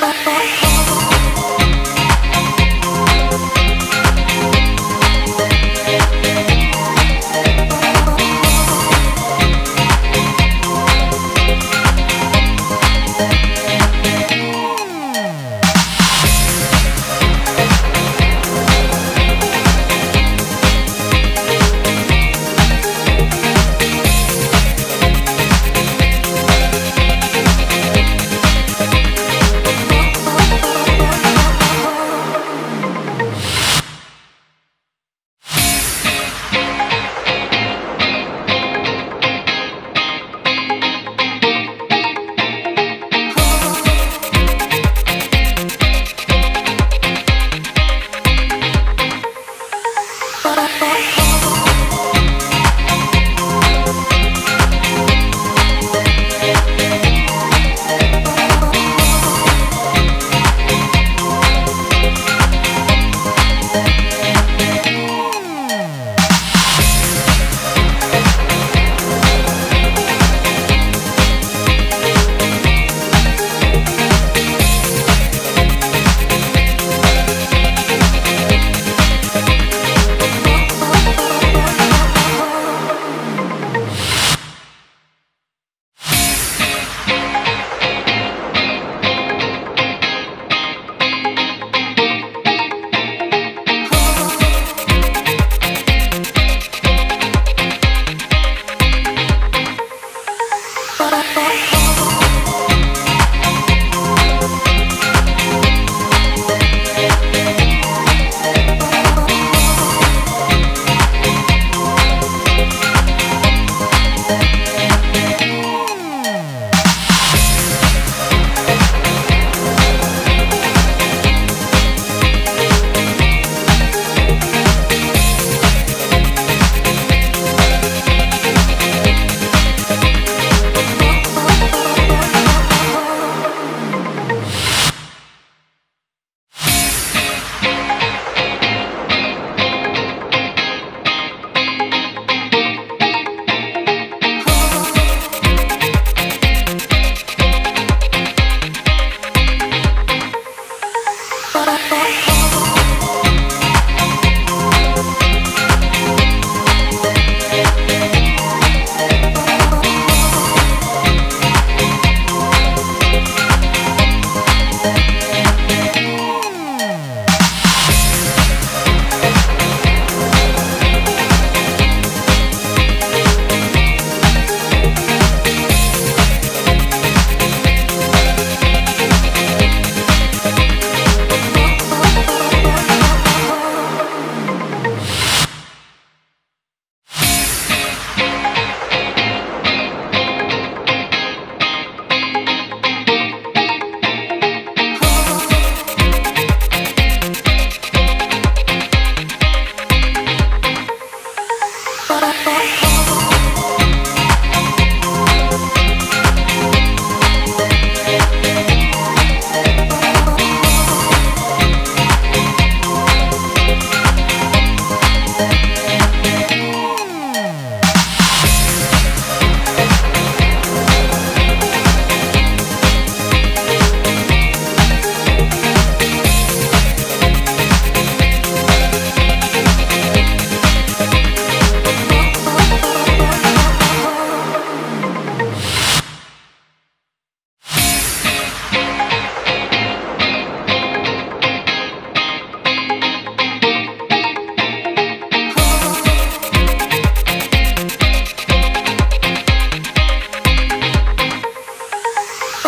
Bye.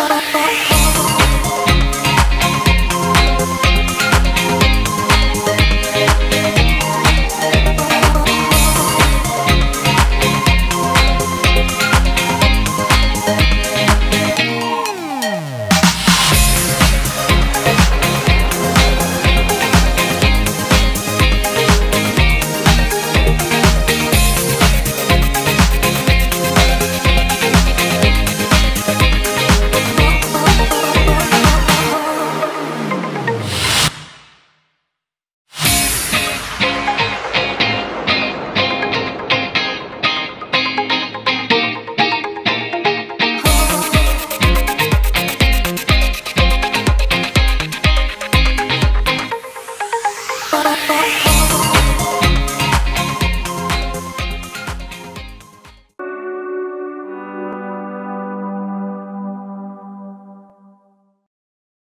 oh, oh, oh. oh.